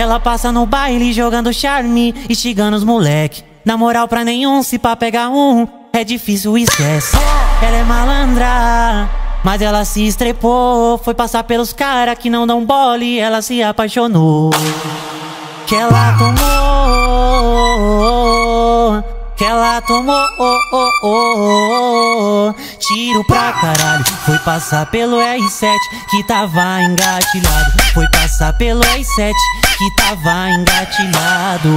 Ela passa no baile jogando charme, instigando os moleque. Na moral pra nenhum, se pá pegar um, é difícil, esquece. Ela é malandra, mas ela se estrepou. Foi passar pelos cara que não dão bole, ela se apaixonou. Que ela tomou, que ela tomou, oh, oh, oh, tiro pra caralho. Foi passar pelo R7 que tava engatilhado. Foi passar pelo R7 que tava engatilhado.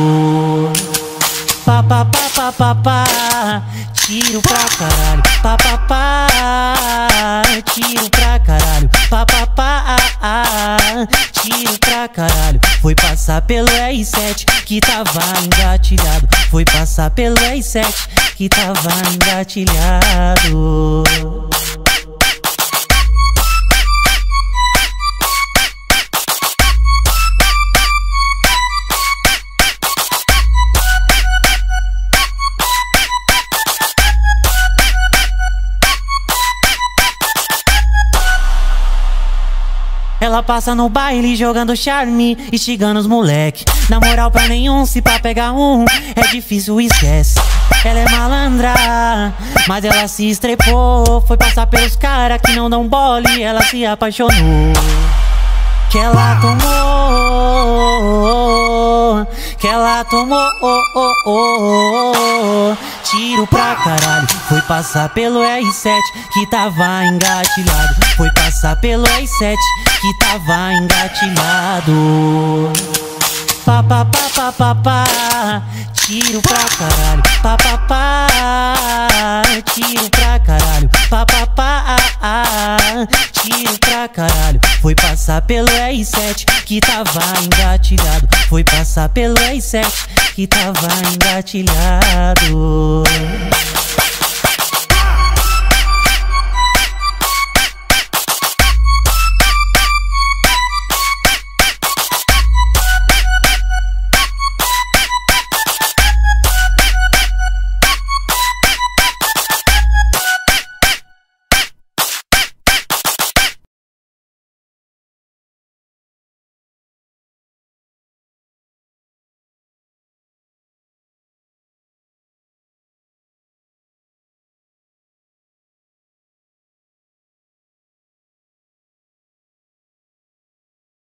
Pá, pá, pá, pá, pá, pá, tiro pra caralho. Pá, pá, pá, tiro pra caralho. Foi passar pelo R7 que tava engatilhado. Foi passar pelo R7 que tava engatilhado. Ela passa no baile jogando charme, instigando os moleque. Na moral pra nenhum, se pá pegar um, é difícil, esquece. Ela é malandra, mas ela se estrepou. Foi passar pelos cara que não dão bole, ela se apaixonou. Que ela tomou, que ela tomou, oh, oh, oh, tiro pra caralho. Foi passar pelo R7 que tava engatilhado. Foi passar pelo R7 que tava engatilhado. Pá, pá, pá, pá, pá, pá, tiro pra caralho. Pá, pá, pá, tiro pra caralho. Pá, pá, pá, tiro pra caralho. Foi passar pelo R7 que tava engatilhado. Foi passar pelo R7 que tava engatilhado.